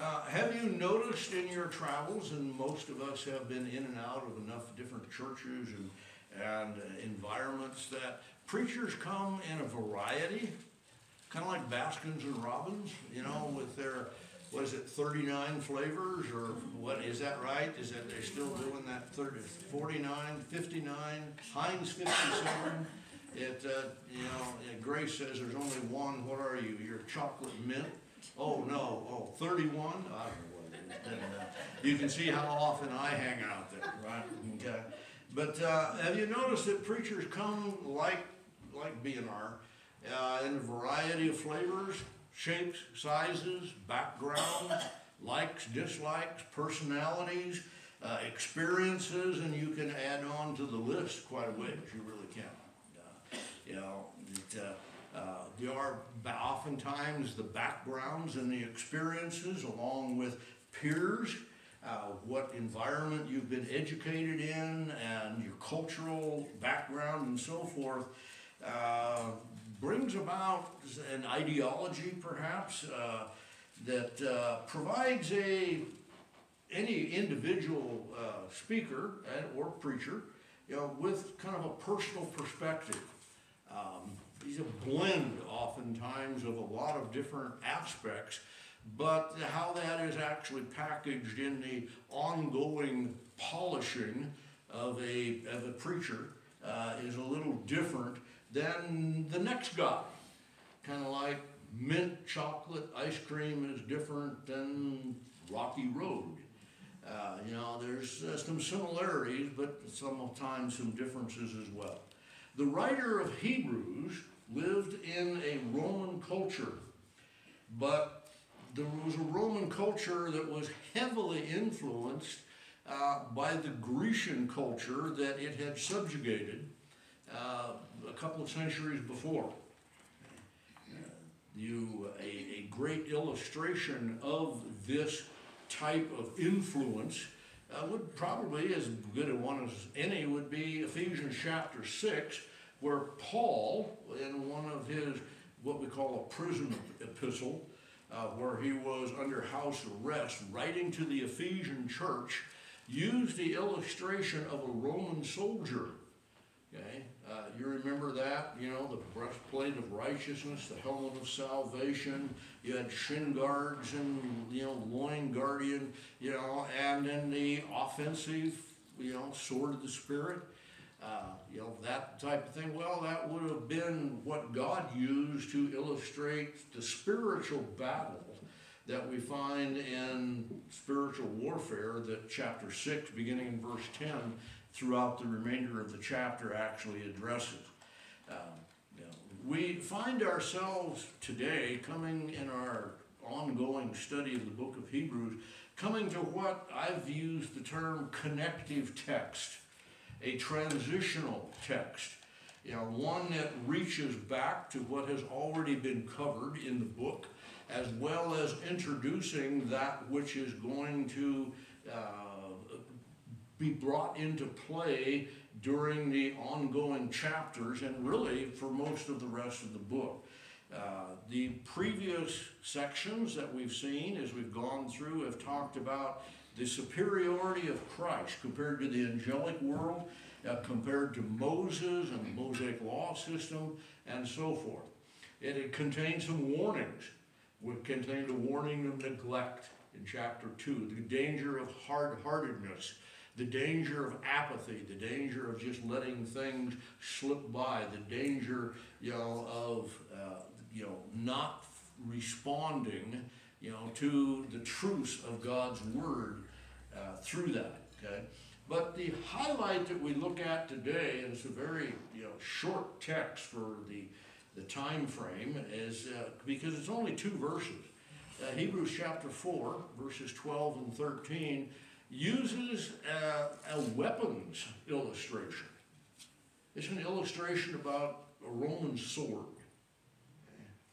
Uh, have you noticed in your travels, and most of us have been in and out of enough different churches and, and environments, that preachers come in a variety, kind of like Baskins and Robbins, you know, with their, what is it, 39 flavors, or what, is that right? Is that they're still doing that 30, 49, 59, Heinz 57? It, uh, you know, Grace says there's only one, what are you, you're chocolate mint? Oh, no, oh, 31? I don't know what it is. Uh, you can see how often I hang out there, right? Okay. But uh, have you noticed that preachers come like, like B&R uh, in a variety of flavors, shapes, sizes, backgrounds, likes, dislikes, personalities, uh, experiences, and you can add on to the list quite a ways. You really can. Uh, you know, it, uh, uh, there are oftentimes the backgrounds and the experiences along with peers, uh, what environment you've been educated in and your cultural background and so forth uh, brings about an ideology perhaps uh, that uh, provides a any individual speaker and, or preacher you know, with kind of a personal perspective. Um, he's a blend oftentimes of a lot of different aspects, but how that is actually packaged in the ongoing polishing of a, of a preacher uh, is a little different than the next guy. Kind of like mint chocolate ice cream is different than Rocky Road. Uh, you know, there's uh, some similarities, but sometimes some differences as well. The writer of Hebrews lived in a Roman culture, but there was a Roman culture that was heavily influenced uh, by the Grecian culture that it had subjugated uh, a couple of centuries before. You, a, a great illustration of this type of influence uh, would probably, as good a one as any, would be Ephesians chapter 6, where Paul, in one of his, what we call a prison epistle, uh, where he was under house arrest, writing to the Ephesian church, used the illustration of a Roman soldier. Okay, uh, you remember that, you know, the breastplate of righteousness, the helmet of salvation, you had shin guards and, you know, loin guardian, you know, and then the offensive, you know, sword of the Spirit uh, you know, that type of thing. Well, that would have been what God used to illustrate the spiritual battle that we find in spiritual warfare that chapter 6, beginning in verse 10, throughout the remainder of the chapter actually addresses. Um, we find ourselves today coming in our ongoing study of the book of Hebrews, coming to what I've used the term connective text a transitional text, you know, one that reaches back to what has already been covered in the book, as well as introducing that which is going to uh, be brought into play during the ongoing chapters and really for most of the rest of the book. Uh, the previous sections that we've seen as we've gone through have talked about the superiority of Christ compared to the angelic world, uh, compared to Moses and the Mosaic law system, and so forth. It, it contains some warnings. It contained a warning of neglect in chapter 2, the danger of hard-heartedness, the danger of apathy, the danger of just letting things slip by, the danger, you know, of, uh, you know, not responding you know, to the truth of God's Word uh, through that, okay? But the highlight that we look at today, and it's a very, you know, short text for the, the time frame, is uh, because it's only two verses. Uh, Hebrews chapter 4, verses 12 and 13, uses a, a weapons illustration. It's an illustration about a Roman sword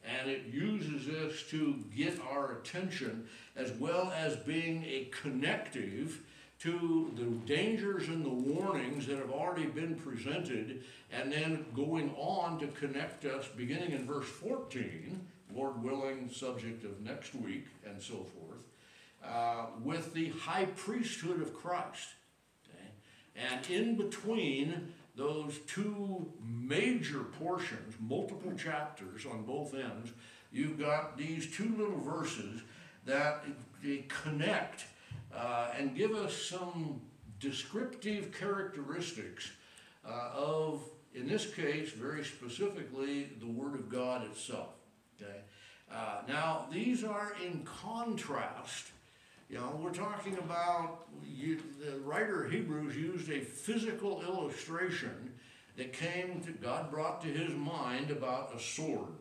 and it uses this to get our attention as well as being a connective to the dangers and the warnings that have already been presented and then going on to connect us beginning in verse 14 lord willing subject of next week and so forth uh, with the high priesthood of Christ. Okay? And in between those two major portions, multiple chapters on both ends, you've got these two little verses that connect uh, and give us some descriptive characteristics uh, of, in this case, very specifically, the Word of God itself. Okay? Uh, now, these are in contrast. You know, we're talking about, you, the writer of Hebrews used a physical illustration that came to, God brought to his mind about a sword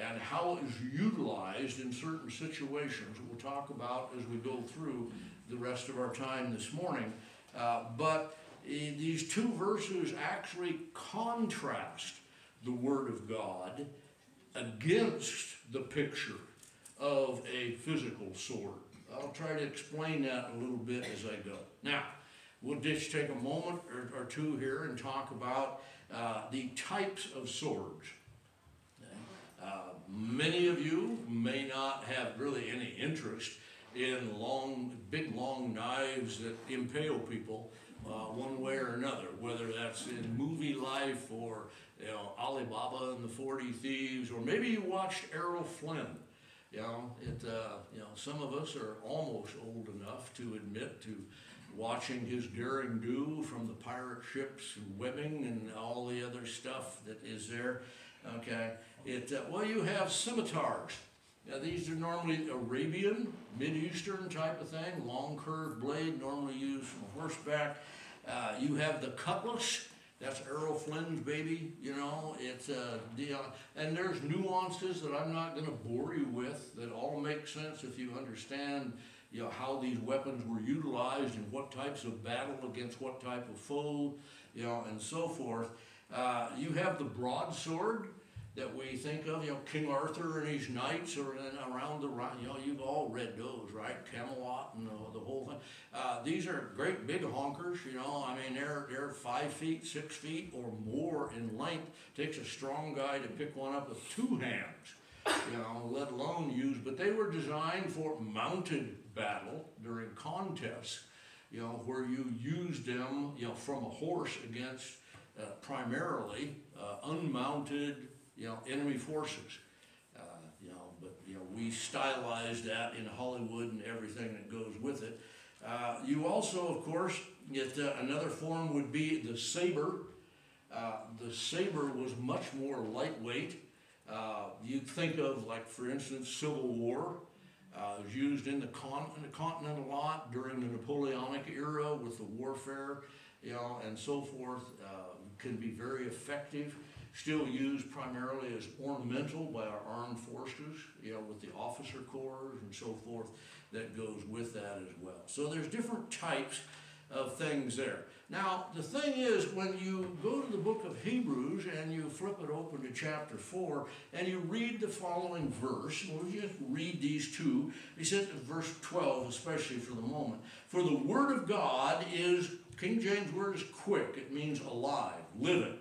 and how it is utilized in certain situations. We'll talk about as we go through the rest of our time this morning. Uh, but uh, these two verses actually contrast the Word of God against the picture of a physical sword. I'll try to explain that a little bit as I go. Now, we'll just take a moment or, or two here and talk about uh, the types of swords. Uh, many of you may not have really any interest in long, big long knives that impale people uh, one way or another, whether that's in movie life or you know Ali Baba and the Forty Thieves, or maybe you watched Errol Flynn. You know, it. Uh, you know, some of us are almost old enough to admit to watching his daring do from the pirate ships and webbing and all the other stuff that is there. Okay, it. Uh, well, you have scimitars. Now, these are normally Arabian, Mid-Eastern type of thing, long curved blade, normally used from horseback. Uh, you have the cutlass, that's Errol Flynn's baby, you know, it's, the, uh, and there's nuances that I'm not gonna bore you with that all make sense if you understand, you know, how these weapons were utilized and what types of battle against what type of foe, you know, and so forth. Uh, you have the broadsword, that we think of, you know, King Arthur and his knights or around the, you know, you've all read those, right? Camelot and the, the whole thing. Uh, these are great big honkers, you know, I mean, they're, they're five feet, six feet or more in length. Takes a strong guy to pick one up with two hands, you know, let alone use, but they were designed for mounted battle during contests, you know, where you used them, you know, from a horse against uh, primarily uh, unmounted you know, enemy forces. Uh, you know, but you know, we stylized that in Hollywood and everything that goes with it. Uh, you also, of course, get uh, another form would be the saber. Uh, the saber was much more lightweight. Uh, you think of, like, for instance, Civil War. Uh, was used in the, con- the continent a lot during the Napoleonic era with the warfare, you know, and so forth. can be very effective still used primarily as ornamental by our armed forces, you know, with the officer corps and so forth that goes with that as well. So there's different types of things there. Now, the thing is, when you go to the book of Hebrews and you flip it open to chapter 4 and you read the following verse, we'll just read these two. He says verse 12, especially for the moment. For the word of God is, King James word is quick, it means alive, living.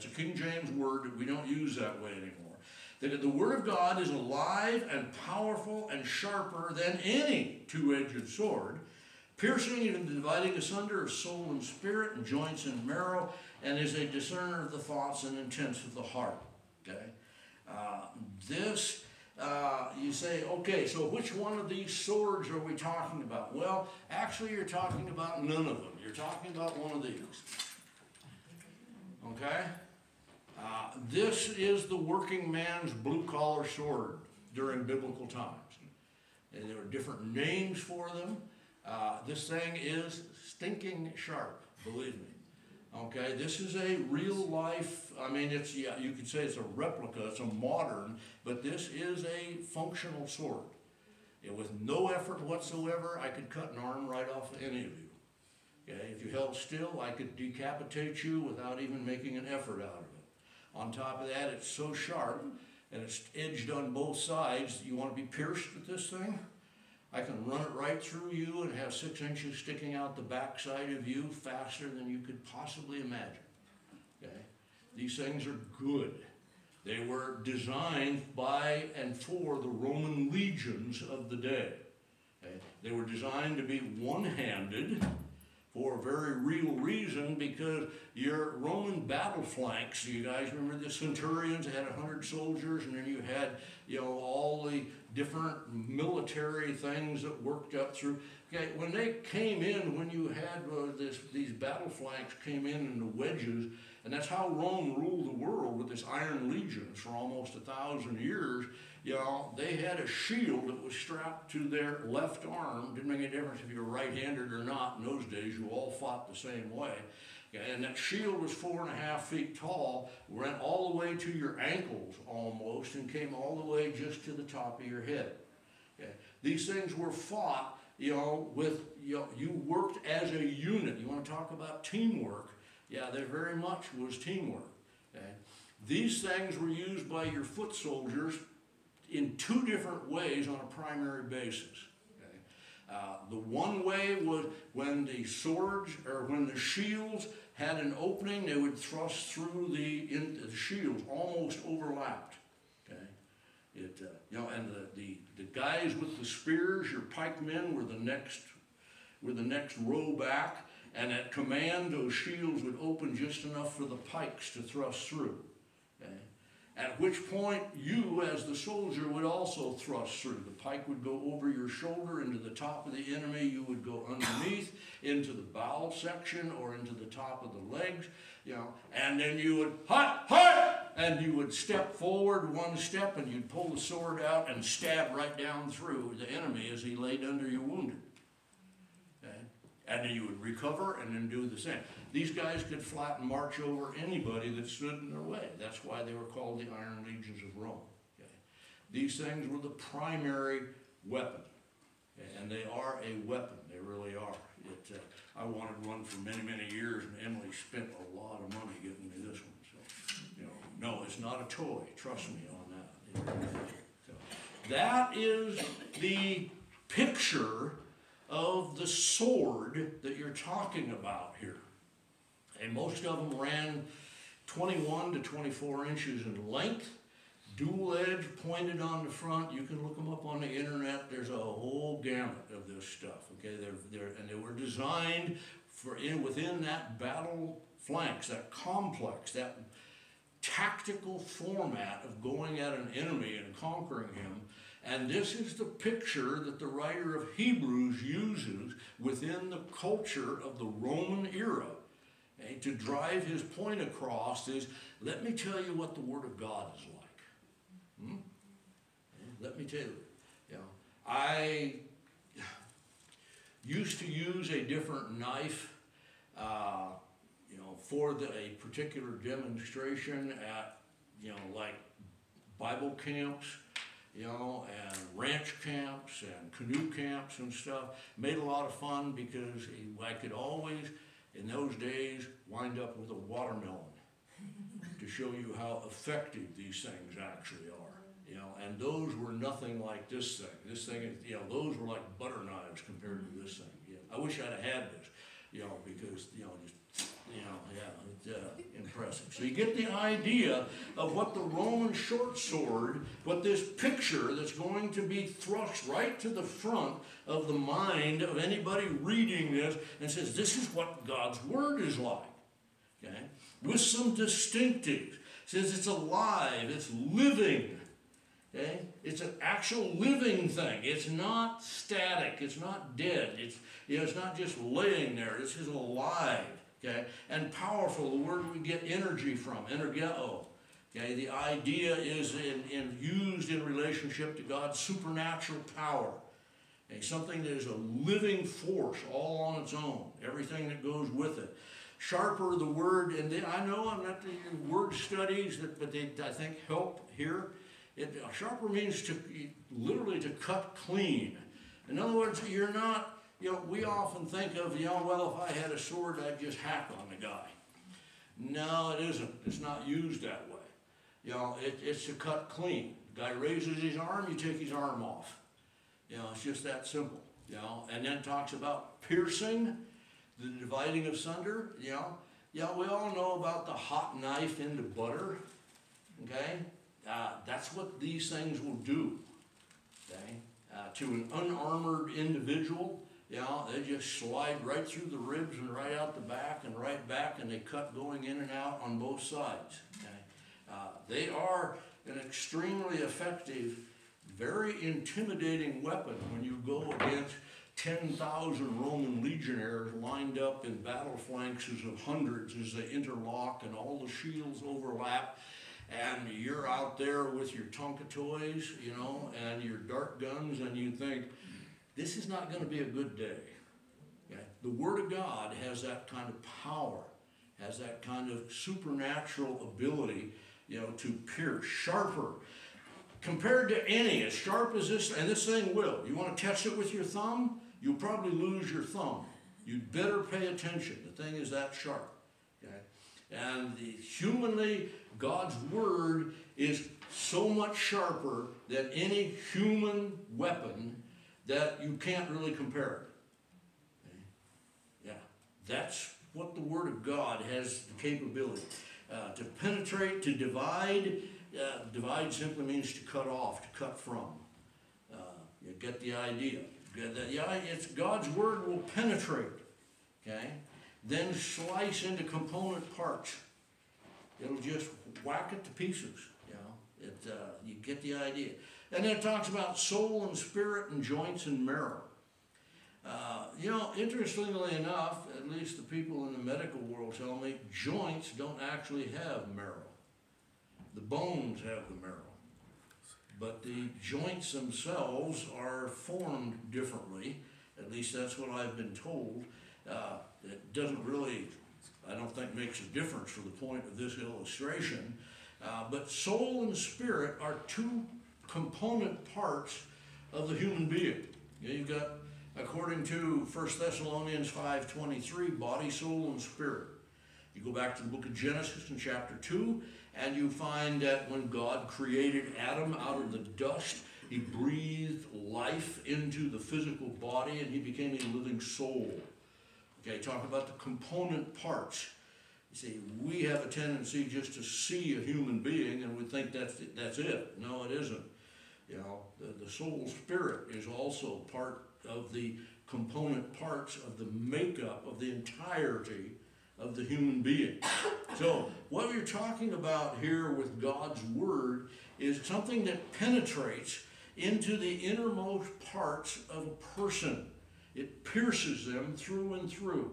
That's a King James word that we don't use that way anymore. That the Word of God is alive and powerful and sharper than any two-edged sword, piercing and dividing asunder of soul and spirit and joints and marrow, and is a discerner of the thoughts and intents of the heart. Okay? Uh, this, uh, you say, okay, so which one of these swords are we talking about? Well, actually, you're talking about none of them. You're talking about one of these. Okay? Uh, this is the working man's blue collar sword during biblical times. And there were different names for them. Uh, this thing is stinking sharp, believe me. Okay, this is a real life, I mean, it's, yeah, you could say it's a replica, it's a modern, but this is a functional sword. And with no effort whatsoever, I could cut an arm right off of any of you. Okay, if you held still, I could decapitate you without even making an effort out of it. On top of that, it's so sharp and it's edged on both sides. You want to be pierced with this thing? I can run it right through you and have six inches sticking out the backside of you faster than you could possibly imagine. Okay? These things are good. They were designed by and for the Roman legions of the day. Okay? They were designed to be one-handed for a very real reason because your Roman battle flanks, you guys remember the centurions had a hundred soldiers and then you had, you know, all the different military things that worked up through. Okay, when they came in, when you had uh, this, these battle flanks came in in the wedges, and that's how Rome ruled the world with this Iron Legions for almost a thousand years. You know, they had a shield that was strapped to their left arm. Didn't make any difference if you were right-handed or not. In those days, you all fought the same way. And that shield was four and a half feet tall, went all the way to your ankles almost, and came all the way just to the top of your head. Okay. These things were fought, you know, with, you know, you worked as a unit. You want to talk about teamwork? Yeah, there very much was teamwork. Okay. These things were used by your foot soldiers in two different ways on a primary basis. Okay. Uh, the one way was when the swords or when the shields had an opening, they would thrust through the, in, the shields, almost overlapped. Okay, it uh, you know, and the, the the guys with the spears, your pikemen, were the next were the next row back, and at command, those shields would open just enough for the pikes to thrust through. Okay? At which point, you, as the soldier, would also thrust through. The pike would go over your shoulder into the top of the enemy. You would go underneath into the bowel section or into the top of the legs, you know, and then you would, hut, hut, and you would step forward one step and you'd pull the sword out and stab right down through the enemy as he laid under you wounded. And then you would recover and then do the same. These guys could flat march over anybody that stood in their way. That's why they were called the Iron Legions of Rome. Okay? These things were the primary weapon. Okay? And they are a weapon. They really are. It, uh, I wanted one for many, many years, and Emily spent a lot of money getting me this one. So, you know, no, it's not a toy. Trust me on that. So, that is the picture of the sword that you're talking about here. And most of them ran 21 to 24 inches in length, dual edge pointed on the front. You can look them up on the internet. There's a whole gamut of this stuff. Okay, they're, they're, and they were designed for in within that battle flanks, that complex, that tactical format of going at an enemy and conquering him and this is the picture that the writer of Hebrews uses within the culture of the Roman era. Okay, to drive his point across is, let me tell you what the Word of God is like. Hmm? Let me tell you. you know, I used to use a different knife uh, you know, for the, a particular demonstration at, you know, like Bible camps you know, and ranch camps and canoe camps and stuff. Made a lot of fun because I could always, in those days, wind up with a watermelon to show you how effective these things actually are. You know, and those were nothing like this thing. This thing, you know, those were like butter knives compared to this thing. Yeah. I wish I'd have had this, you know, because, you know, just know, yeah, it's uh, impressive. So you get the idea of what the Roman short sword, what this picture that's going to be thrust right to the front of the mind of anybody reading this and says, this is what God's Word is like. Okay? With some distinctives. says it's alive, it's living. Okay? It's an actual living thing. It's not static. It's not dead. It's, you know, it's not just laying there. This is alive okay? And powerful, the word we get energy from, energeo. Okay, the idea is in, in, used in relationship to God's supernatural power. Okay, something that is a living force all on its own, everything that goes with it. Sharper the word, and they, I know I'm not the word studies, that, but they, I think, help here. It, sharper means to literally to cut clean. In other words, you're not you know, we often think of, you know, well, if I had a sword, I'd just hack on the guy. No, it isn't. It's not used that way. You know, it, it's to cut clean. The guy raises his arm, you take his arm off. You know, it's just that simple. You know, and then talks about piercing, the dividing of sunder. You know, yeah, we all know about the hot knife into butter. Okay, uh, that's what these things will do. Okay, uh, to an unarmored individual, know, they just slide right through the ribs and right out the back and right back, and they cut going in and out on both sides. Okay? Uh, they are an extremely effective, very intimidating weapon when you go against 10,000 Roman legionaries lined up in battle flanks of hundreds as they interlock and all the shields overlap and you're out there with your Tonka toys, you know, and your dart guns, and you think, this is not going to be a good day. Okay? The Word of God has that kind of power, has that kind of supernatural ability, you know, to pierce sharper. Compared to any, as sharp as this, and this thing will. You want to test it with your thumb? You'll probably lose your thumb. You'd better pay attention. The thing is that sharp. Okay? And the humanly God's word is so much sharper than any human weapon that you can't really compare it. Okay? Yeah, that's what the word of God has the capability. Uh, to penetrate, to divide, uh, divide simply means to cut off, to cut from. Uh, you get the idea. Yeah, it's God's word will penetrate, okay? Then slice into component parts. It'll just whack it to pieces, you know. It, uh, you get the idea. And then it talks about soul and spirit and joints and marrow. Uh, you know, interestingly enough, at least the people in the medical world tell me, joints don't actually have marrow. The bones have the marrow. But the joints themselves are formed differently. At least that's what I've been told. Uh, it doesn't really I don't think makes a difference for the point of this illustration. Uh, but soul and spirit are two component parts of the human being. You've got, according to 1 Thessalonians 5.23, body, soul, and spirit. You go back to the book of Genesis in chapter 2, and you find that when God created Adam out of the dust, he breathed life into the physical body and he became a living soul. Okay, talk about the component parts. You see, we have a tendency just to see a human being and we think that's, that's it. No, it isn't. You know, the, the soul spirit is also part of the component parts of the makeup of the entirety of the human being. So, what we're talking about here with God's Word is something that penetrates into the innermost parts of a person. It pierces them through and through.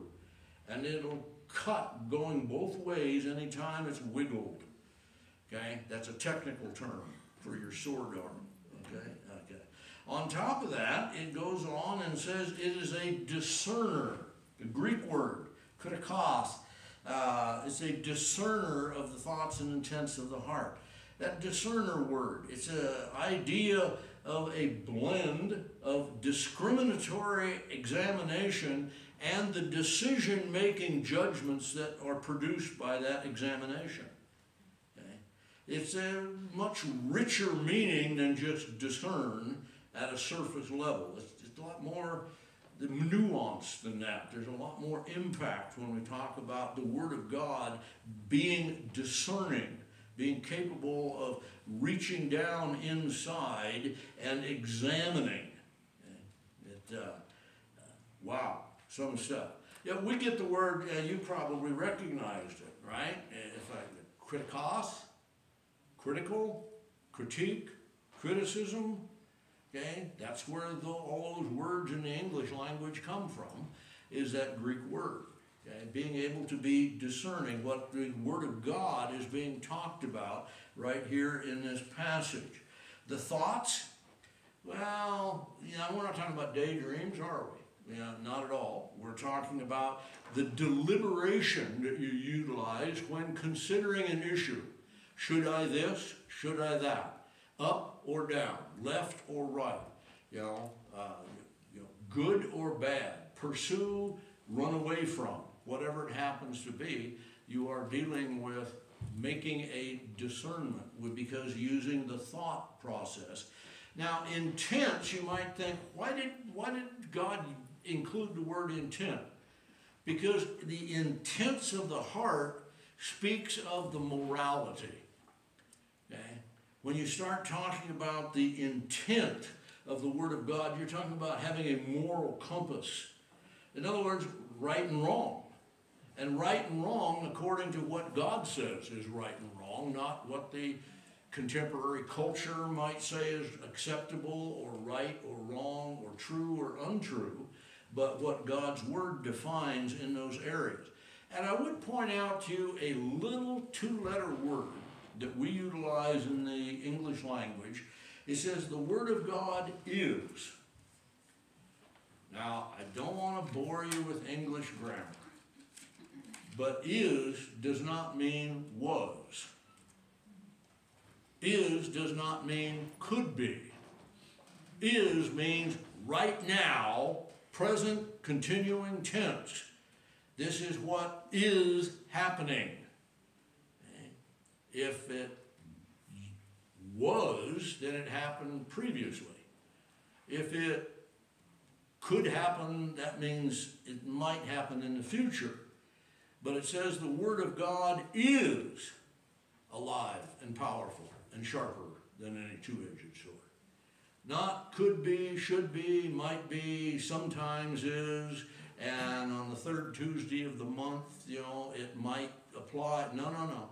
And it'll cut going both ways anytime it's wiggled. Okay? That's a technical term for your sword arm. On top of that, it goes on and says it is a discerner. The Greek word, kritikos, uh, it's a discerner of the thoughts and intents of the heart. That discerner word, it's an idea of a blend of discriminatory examination and the decision making judgments that are produced by that examination. Okay? It's a much richer meaning than just discern at a surface level. It's, it's a lot more the nuance than that. There's a lot more impact when we talk about the Word of God being discerning being capable of reaching down inside and examining. It, uh, wow, some stuff. Yeah, we get the word, uh, you probably recognized it, right? It's like critical, critique, criticism, okay? That's where the, all those words in the English language come from, is that Greek word. Okay? Being able to be discerning what the Word of God is being talked about right here in this passage. The thoughts, well, you know, we're not talking about daydreams, are we? Yeah, not at all. We're talking about the deliberation that you utilize when considering an issue. Should I this? Should I that? Up or down? Left or right? You know, uh, you know good or bad? Pursue, run away from whatever it happens to be, you are dealing with making a discernment because using the thought process. Now, intent, you might think, why did, why did God include the word intent? Because the intents of the heart speaks of the morality. When you start talking about the intent of the Word of God, you're talking about having a moral compass. In other words, right and wrong. And right and wrong, according to what God says is right and wrong, not what the contemporary culture might say is acceptable or right or wrong or true or untrue, but what God's Word defines in those areas. And I would point out to you a little two letter word that we utilize in the English language. It says the Word of God is. Now, I don't want to bore you with English grammar, but is does not mean was. Is does not mean could be. Is means right now, present continuing tense. This is what is happening. If it was, then it happened previously. If it could happen, that means it might happen in the future. But it says the Word of God is alive and powerful and sharper than any two-edged sword. Not could be, should be, might be, sometimes is, and on the third Tuesday of the month, you know, it might apply. No, no, no.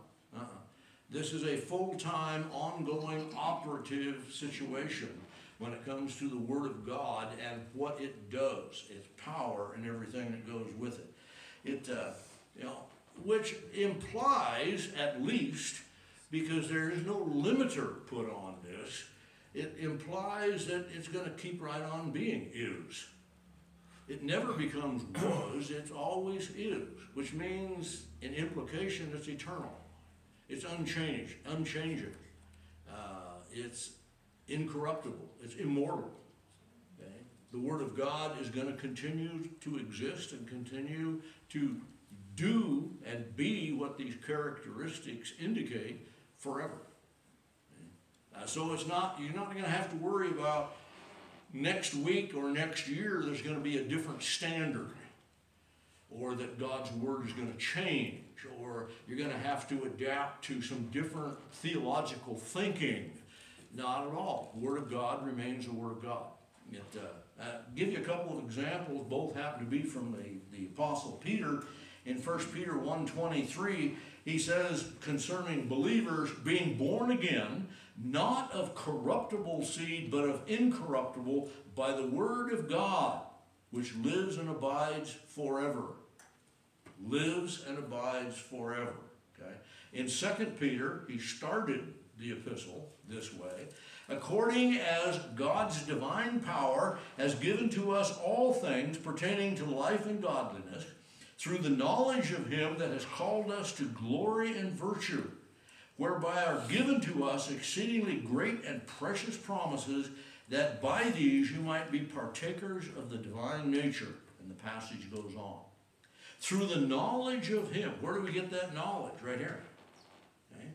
This is a full-time, ongoing, operative situation when it comes to the Word of God and what it does, its power and everything that goes with it. It, uh, you know, which implies, at least, because there is no limiter put on this, it implies that it's going to keep right on being is. It never becomes was, it always is, which means, an implication, it's eternal. It's unchanged, unchanging. Uh, it's incorruptible. It's immortal. Okay? The Word of God is going to continue to exist and continue to do and be what these characteristics indicate forever. Okay? Uh, so it's not you're not going to have to worry about next week or next year there's going to be a different standard or that God's word is going to change or you're going to have to adapt to some different theological thinking. Not at all. The Word of God remains the Word of God. It, uh, give you a couple of examples. Both happen to be from the, the Apostle Peter. In 1 Peter 1.23, he says concerning believers being born again, not of corruptible seed, but of incorruptible, by the word of God, which lives and abides forever. Lives and abides forever. Okay? In 2 Peter, he started the epistle this way. According as God's divine power has given to us all things pertaining to life and godliness, through the knowledge of him that has called us to glory and virtue whereby are given to us exceedingly great and precious promises, that by these you might be partakers of the divine nature. And the passage goes on. Through the knowledge of Him. Where do we get that knowledge? Right here. Okay.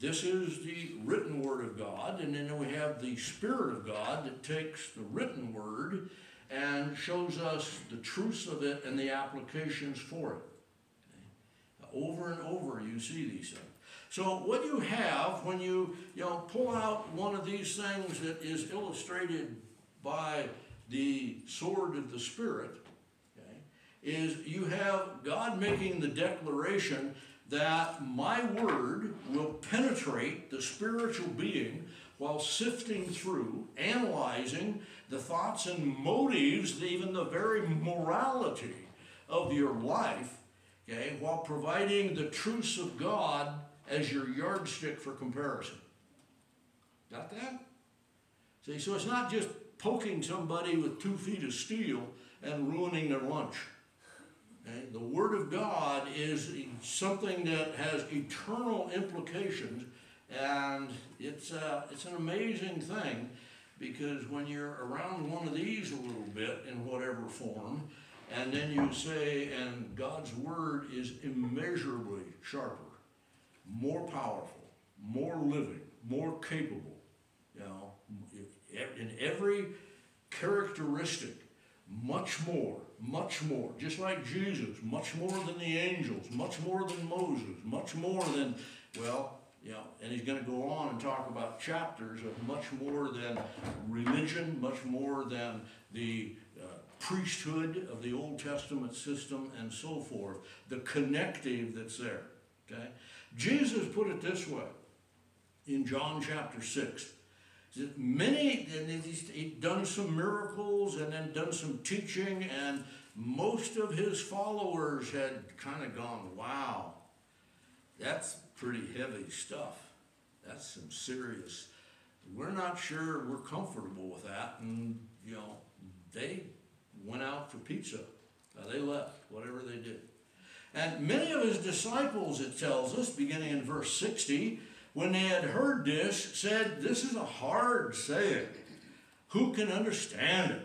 This is the written Word of God, and then we have the Spirit of God that takes the written Word and shows us the truths of it and the applications for it. Okay. Over and over you see these things. So what you have when you, you know, pull out one of these things that is illustrated by the sword of the Spirit, is you have God making the declaration that my word will penetrate the spiritual being while sifting through, analyzing the thoughts and motives, even the very morality of your life, okay, while providing the truths of God as your yardstick for comparison. Got that? See, so it's not just poking somebody with two feet of steel and ruining their lunch. The Word of God is something that has eternal implications, and it's, uh, it's an amazing thing because when you're around one of these a little bit in whatever form, and then you say, and God's Word is immeasurably sharper more powerful, more living, more capable, you know, in every characteristic, much more, much more, just like Jesus, much more than the angels, much more than Moses, much more than, well, You know, and he's gonna go on and talk about chapters of much more than religion, much more than the uh, priesthood of the Old Testament system and so forth, the connective that's there, okay? Jesus put it this way in John chapter 6. Many, and he's done some miracles and then done some teaching, and most of his followers had kind of gone, wow, that's pretty heavy stuff. That's some serious. We're not sure we're comfortable with that, and you know, they went out for pizza. Uh, they left, whatever they did. And many of his disciples, it tells us, beginning in verse 60, when they had heard this, said, This is a hard saying. Who can understand it?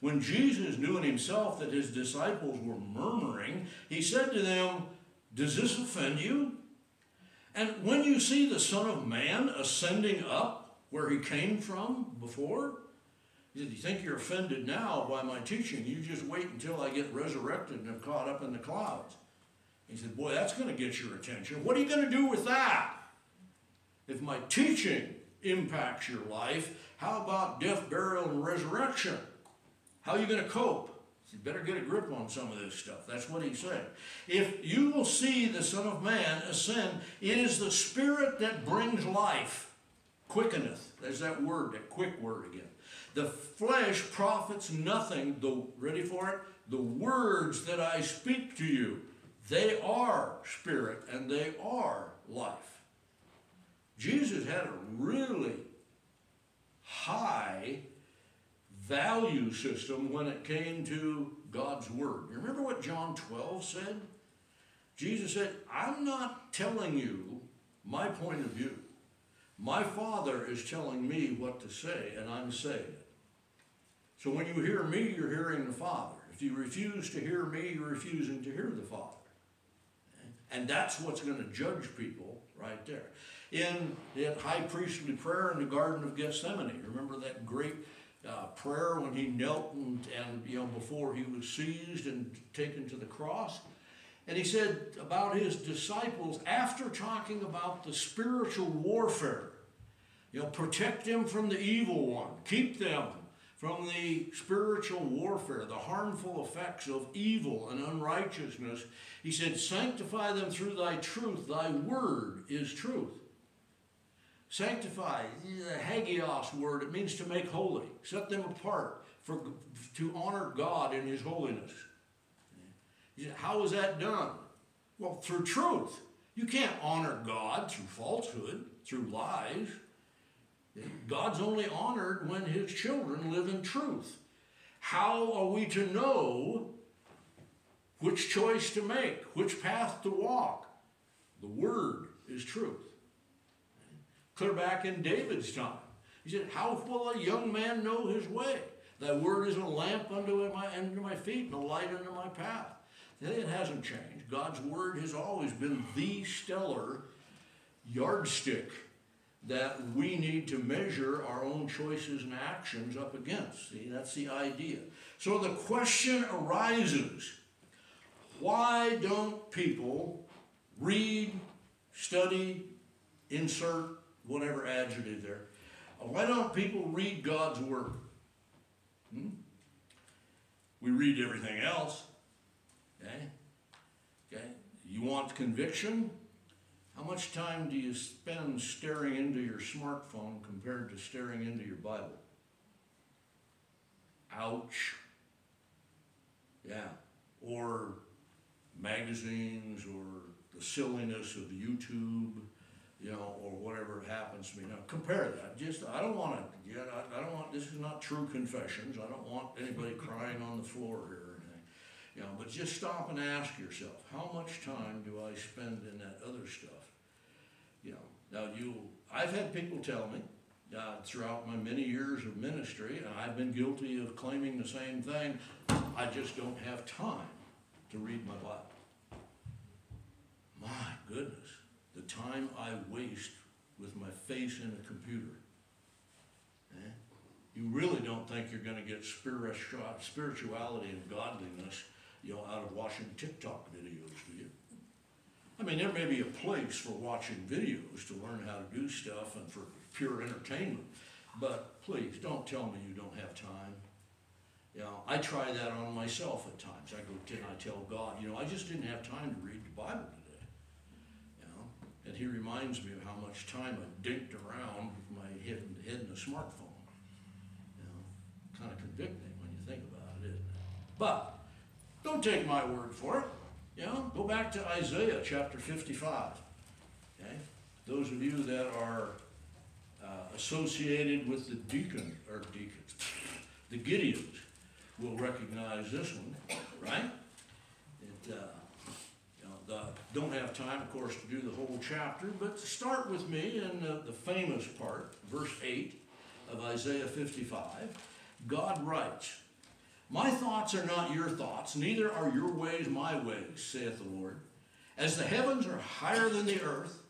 When Jesus knew in himself that his disciples were murmuring, he said to them, Does this offend you? And when you see the Son of Man ascending up where he came from before, You think you're offended now by my teaching? You just wait until I get resurrected and am caught up in the clouds. He said, Boy, that's going to get your attention. What are you going to do with that? If my teaching impacts your life, how about death, burial, and resurrection? How are you going to cope? You better get a grip on some of this stuff. That's what he said. If you will see the Son of Man ascend, it is the Spirit that brings life. Quickeneth. There's that word, that quick word again. The flesh profits nothing, the, ready for it? The words that I speak to you, they are spirit and they are life. Jesus had a really high value system when it came to God's Word. You remember what John 12 said? Jesus said, I'm not telling you my point of view. My Father is telling me what to say, and I'm saying it. So when you hear me, you're hearing the Father. If you refuse to hear me, you're refusing to hear the Father. And that's what's going to judge people right there in that high priestly prayer in the Garden of Gethsemane. Remember that great uh, prayer when he knelt and, and, you know, before he was seized and taken to the cross? And he said about his disciples, after talking about the spiritual warfare, you know, protect them from the evil one, keep them from the spiritual warfare, the harmful effects of evil and unrighteousness. He said, Sanctify them through thy truth. Thy word is truth. Sanctify, the hagios word, it means to make holy, set them apart for, to honor God in his holiness. How is that done? Well, through truth. You can't honor God through falsehood, through lies. God's only honored when his children live in truth. How are we to know which choice to make, which path to walk? The Word is truth clear back in David's time. He said, How will a young man know his way? Thy word is a lamp unto my, unto my feet and a light unto my path. It hasn't changed. God's word has always been the stellar yardstick that we need to measure our own choices and actions up against. See, that's the idea. So the question arises why don't people read, study, insert whatever adjective there. Why don't people read God's Word? Hmm? We read everything else. Okay? Okay? You want conviction? How much time do you spend staring into your smartphone compared to staring into your Bible? Ouch. Yeah. Or magazines or the silliness of YouTube you know, or whatever happens to me. Now compare that. Just I don't want to. Yeah, I, I don't want. This is not true confessions. I don't want anybody crying on the floor here or anything. You know, but just stop and ask yourself, how much time do I spend in that other stuff? You know, now you. I've had people tell me uh, throughout my many years of ministry, and I've been guilty of claiming the same thing. I just don't have time to read my Bible. My goodness the time I waste with my face in a computer. Eh? You really don't think you're going to get spirituality and godliness, you know, out of watching TikTok videos, do you? I mean, there may be a place for watching videos to learn how to do stuff and for pure entertainment, but please don't tell me you don't have time. You know, I try that on myself at times. I go, and I tell God, you know, I just didn't have time to read the Bible. And He reminds me of how much time I dinked around with my head, head in a smartphone. You know, kind of convicting when you think about it, isn't it? But don't take my word for it. You know, go back to Isaiah chapter 55. Okay, those of you that are uh, associated with the deacon or deacons, the Gideons will recognize this one, right? It, uh, the, don't have time, of course, to do the whole chapter, but start with me in the, the famous part, verse 8 of Isaiah 55. God writes, My thoughts are not your thoughts, neither are your ways my ways, saith the Lord. As the heavens are higher than the earth,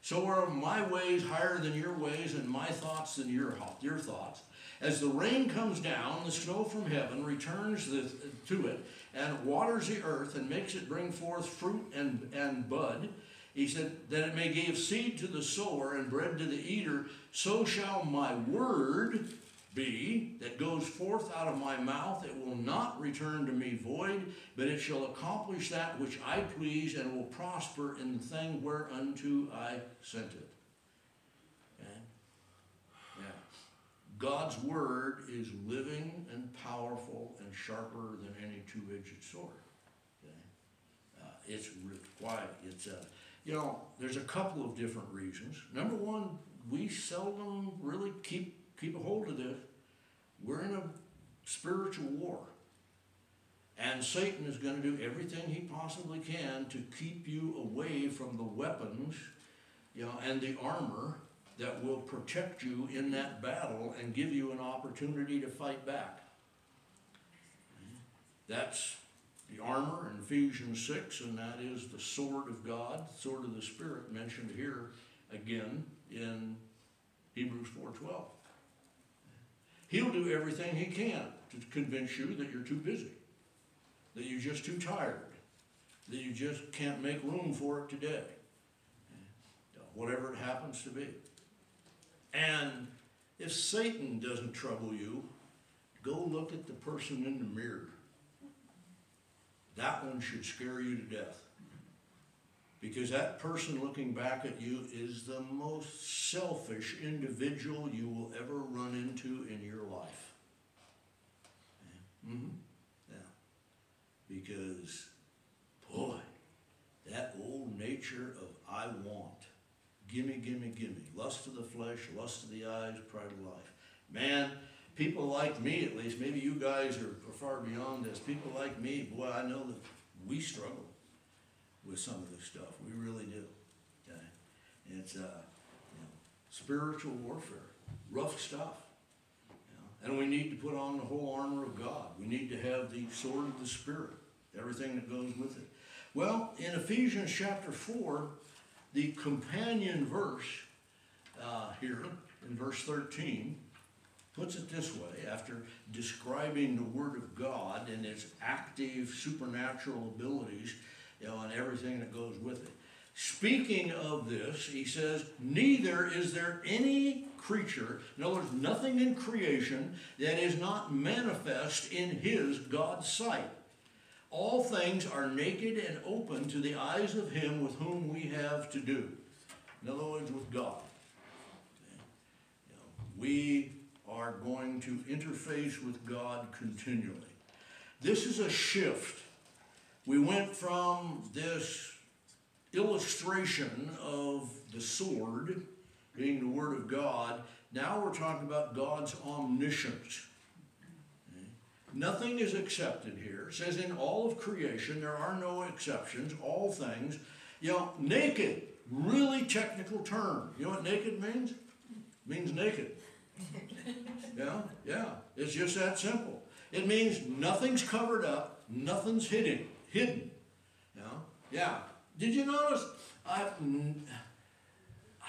so are my ways higher than your ways, and my thoughts than your, your thoughts. As the rain comes down, the snow from heaven returns the, to it and waters the earth and makes it bring forth fruit and, and bud. He said, that it may give seed to the sower and bread to the eater, so shall my word be that goes forth out of my mouth. It will not return to me void, but it shall accomplish that which I please and will prosper in the thing whereunto I sent it. God's word is living and powerful and sharper than any two-edged sword. Okay? Uh, it's quiet. It's uh, you know, there's a couple of different reasons. Number one, we seldom really keep keep a hold of this. We're in a spiritual war. And Satan is going to do everything he possibly can to keep you away from the weapons, you know, and the armor that will protect you in that battle and give you an opportunity to fight back. That's the armor in Ephesians 6, and that is the sword of God, sword of the Spirit, mentioned here again in Hebrews 4.12. He'll do everything he can to convince you that you're too busy, that you're just too tired, that you just can't make room for it today, whatever it happens to be. And if Satan doesn't trouble you, go look at the person in the mirror. That one should scare you to death. Because that person looking back at you is the most selfish individual you will ever run into in your life. Mm-hmm. Yeah. Because, boy, that old nature of I want Gimme, gimme, gimme. Lust of the flesh, lust of the eyes, pride of life. Man, people like me at least, maybe you guys are, far beyond this. People like me, boy, I know that we struggle with some of this stuff. We really do. Okay? It's uh, you know, spiritual warfare, rough stuff. You know? And we need to put on the whole armor of God. We need to have the sword of the Spirit, everything that goes with it. Well, in Ephesians chapter 4, the companion verse uh, here in verse 13 puts it this way after describing the Word of God and its active supernatural abilities you know, and everything that goes with it. Speaking of this, he says, Neither is there any creature, in other words, nothing in creation that is not manifest in his, God's sight all things are naked and open to the eyes of him with whom we have to do. In other words, with God. We are going to interface with God continually. This is a shift. We went from this illustration of the sword being the Word of God. Now we're talking about God's omniscience. Nothing is accepted here. It says in all of creation, there are no exceptions, all things. You know, naked, really technical term. You know what naked means? It means naked. yeah, yeah. It's just that simple. It means nothing's covered up, nothing's hidden. Hidden. You know? Yeah. Did you notice? I,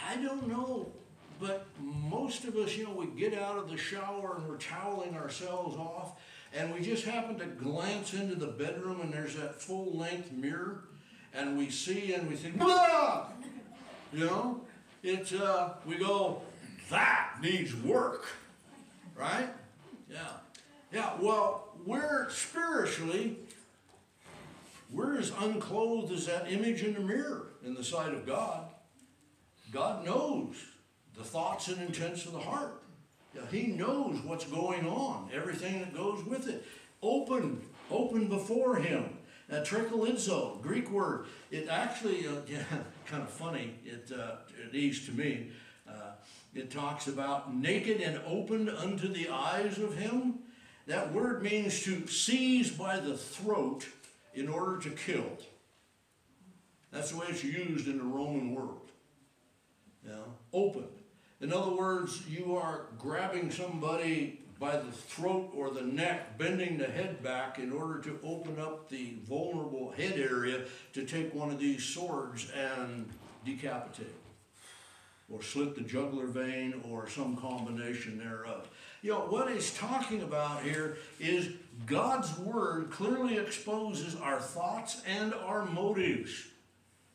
I don't know, but most of us, you know, we get out of the shower and we're toweling ourselves off and we just happen to glance into the bedroom and there's that full length mirror and we see and we think, blah! You know, it's, uh, we go, that needs work, right? Yeah. Yeah, well, we're spiritually, we're as unclothed as that image in the mirror in the sight of God. God knows the thoughts and intents of the heart. Yeah, he knows what's going on, everything that goes with it. Open, open before him. Uh, trachelizo, Greek word. It actually, uh, yeah, kind of funny, it, uh, at least to me. Uh, it talks about naked and opened unto the eyes of him. That word means to seize by the throat in order to kill. That's the way it's used in the Roman world. Know, open. In other words, you are grabbing somebody by the throat or the neck, bending the head back in order to open up the vulnerable head area to take one of these swords and decapitate or slit the jugular vein or some combination thereof. You know, what he's talking about here is God's word clearly exposes our thoughts and our motives.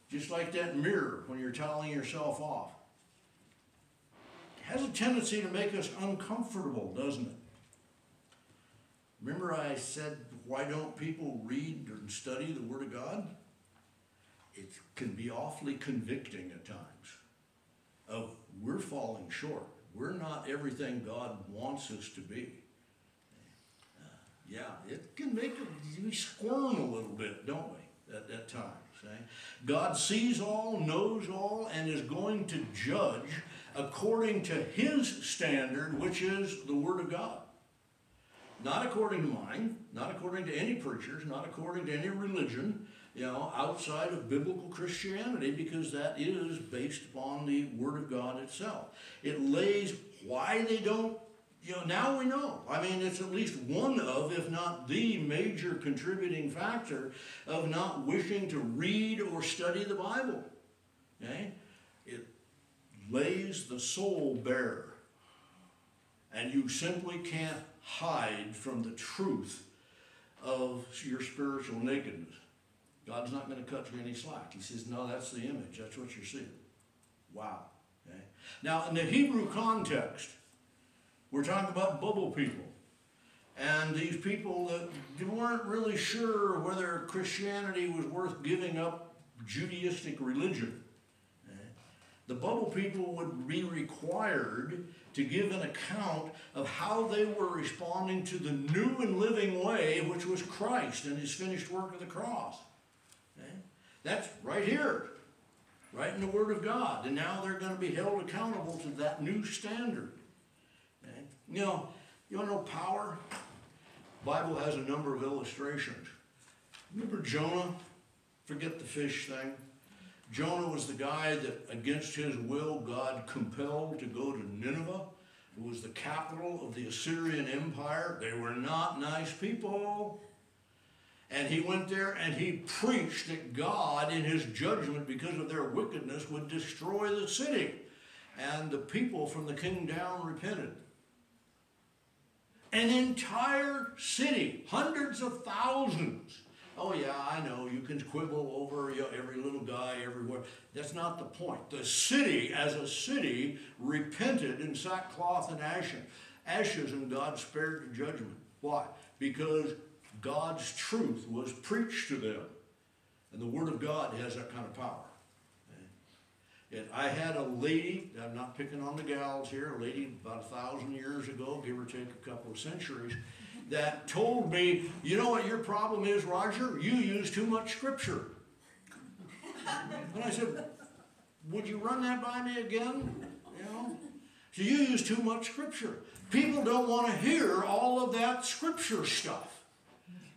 Just like that mirror when you're telling yourself off has a tendency to make us uncomfortable, doesn't it? Remember I said, why don't people read and study the Word of God? It can be awfully convicting at times of we're falling short. We're not everything God wants us to be. Uh, yeah, it can make we squirm a little bit, don't we, at, at times. Eh? God sees all, knows all, and is going to judge according to his standard, which is the Word of God. Not according to mine, not according to any preachers, not according to any religion, you know, outside of biblical Christianity, because that is based upon the Word of God itself. It lays why they don't, you know, now we know. I mean, it's at least one of, if not the major contributing factor of not wishing to read or study the Bible. Okay? Lays the soul bare. And you simply can't hide from the truth of your spiritual nakedness. God's not going to cut you any slack. He says, no, that's the image. That's what you're seeing. Wow. Okay? Now, in the Hebrew context, we're talking about bubble people. And these people that weren't really sure whether Christianity was worth giving up Judaistic religion the bubble people would be required to give an account of how they were responding to the new and living way, which was Christ and his finished work of the cross. Okay? That's right here, right in the Word of God. And now they're going to be held accountable to that new standard. Okay? You know, you want to know power? Bible has a number of illustrations. Remember Jonah? Forget the fish thing. Jonah was the guy that, against his will, God compelled to go to Nineveh. It was the capital of the Assyrian Empire. They were not nice people. And he went there and he preached that God, in his judgment, because of their wickedness, would destroy the city. And the people from the king down repented. An entire city, hundreds of thousands, oh yeah, I know, you can quibble over every little guy everywhere. That's not the point. The city, as a city, repented in sackcloth and ashes, ashes and God spared the judgment. Why? Because God's truth was preached to them. And the Word of God has that kind of power. And I had a lady, I'm not picking on the gals here, a lady about a thousand years ago, give or take a couple of centuries, that told me, you know what your problem is, Roger? You use too much scripture. And I said, would you run that by me again? You know? So you use too much scripture. People don't want to hear all of that scripture stuff.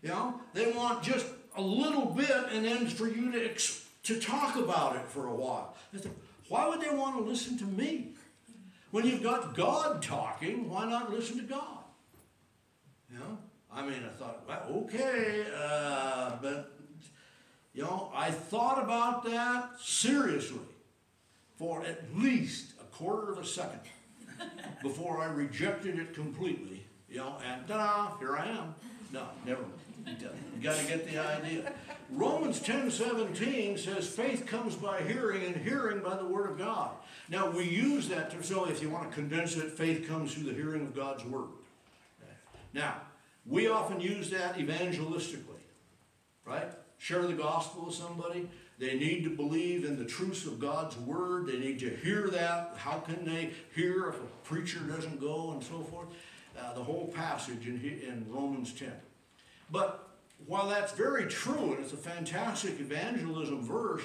You know, they want just a little bit and then for you to, to talk about it for a while. I said, why would they want to listen to me? When you've got God talking, why not listen to God? You know, I mean, I thought, well, okay, uh, but, you know, I thought about that seriously for at least a quarter of a second before I rejected it completely, you know, and ta-da, here I am. No, never. mind. You gotta get the idea. Romans ten seventeen says faith comes by hearing and hearing by the word of God. Now we use that to, so if you want to condense it, faith comes through the hearing of God's word. Now, we often use that evangelistically, right? Share the gospel with somebody. They need to believe in the truth of God's word. They need to hear that. How can they hear if a preacher doesn't go and so forth? Uh, the whole passage in, in Romans 10. But while that's very true and it's a fantastic evangelism verse,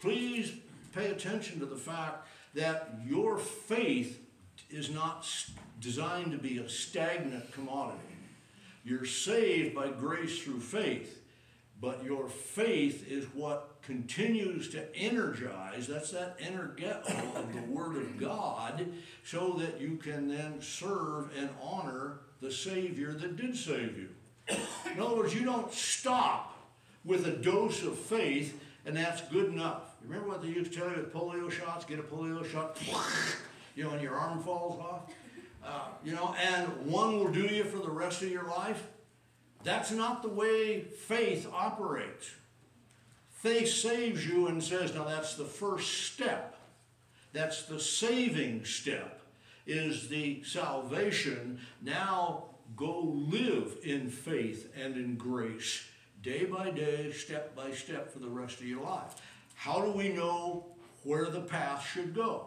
please pay attention to the fact that your faith is not designed to be a stagnant commodity. You're saved by grace through faith, but your faith is what continues to energize, that's that energeto of the Word of God, so that you can then serve and honor the Savior that did save you. In other words, you don't stop with a dose of faith and that's good enough. You remember what they used to tell you with polio shots? Get a polio shot, you know, and your arm falls off. You know, and one will do you for the rest of your life. That's not the way faith operates. Faith saves you and says, now that's the first step. That's the saving step, is the salvation. Now go live in faith and in grace, day by day, step by step for the rest of your life. How do we know where the path should go?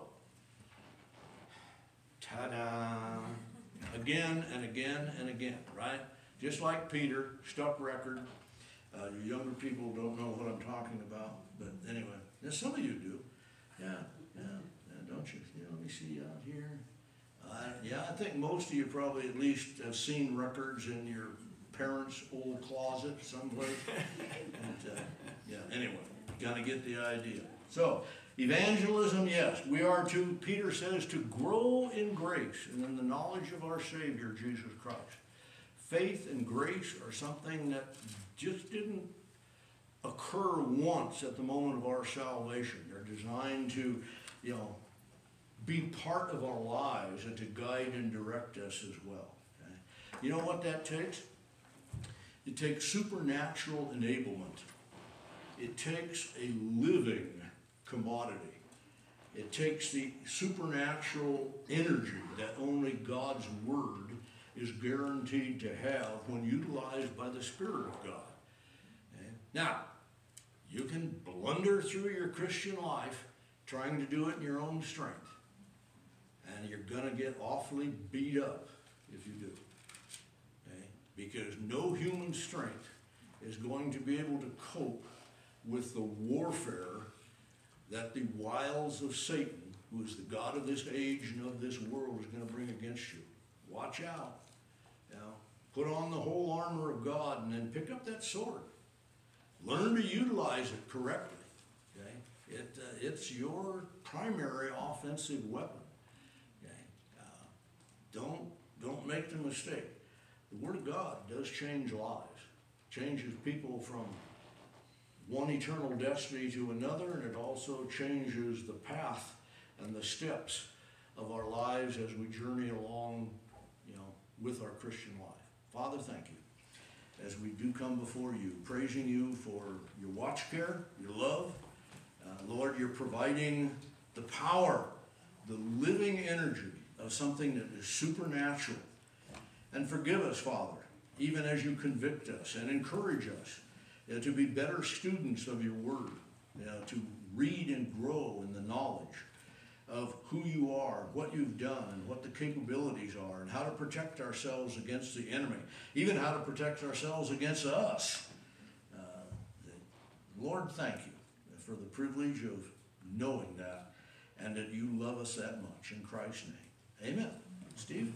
Ta-da! Again and again and again, right? Just like Peter, stuck record. Uh, you younger people don't know what I'm talking about, but anyway, yeah, some of you do. Yeah, yeah, yeah don't you? Yeah, let me see out here. Uh, yeah, I think most of you probably at least have seen records in your parents' old closet someplace. and, uh, yeah, anyway, gotta get the idea. So, evangelism, yes, we are to, Peter says, to grow in grace and in the knowledge of our Savior, Jesus Christ. Faith and grace are something that just didn't occur once at the moment of our salvation. They're designed to, you know, be part of our lives and to guide and direct us as well. Okay? You know what that takes? It takes supernatural enablement. It takes a living commodity. It takes the supernatural energy that only God's Word is guaranteed to have when utilized by the Spirit of God. Now, you can blunder through your Christian life trying to do it in your own strength. And you're going to get awfully beat up if you do. Okay? Because no human strength is going to be able to cope with the warfare that the wiles of Satan, who is the God of this age and of this world, is going to bring against you. Watch out. Now, put on the whole armor of God and then pick up that sword. Learn to utilize it correctly. Okay? It, uh, it's your primary offensive weapon. Okay? Uh, don't, don't make the mistake. The Word of God does change lives. Changes people from one eternal destiny to another, and it also changes the path and the steps of our lives as we journey along, you know, with our Christian life. Father, thank you as we do come before you, praising you for your watch care, your love. Uh, Lord, you're providing the power, the living energy of something that is supernatural. And forgive us, Father, even as you convict us and encourage us uh, to be better students of your word, uh, to read and grow in the knowledge of who you are, what you've done, what the capabilities are, and how to protect ourselves against the enemy, even how to protect ourselves against us. Uh, Lord, thank you for the privilege of knowing that and that you love us that much. In Christ's name, amen. Steve?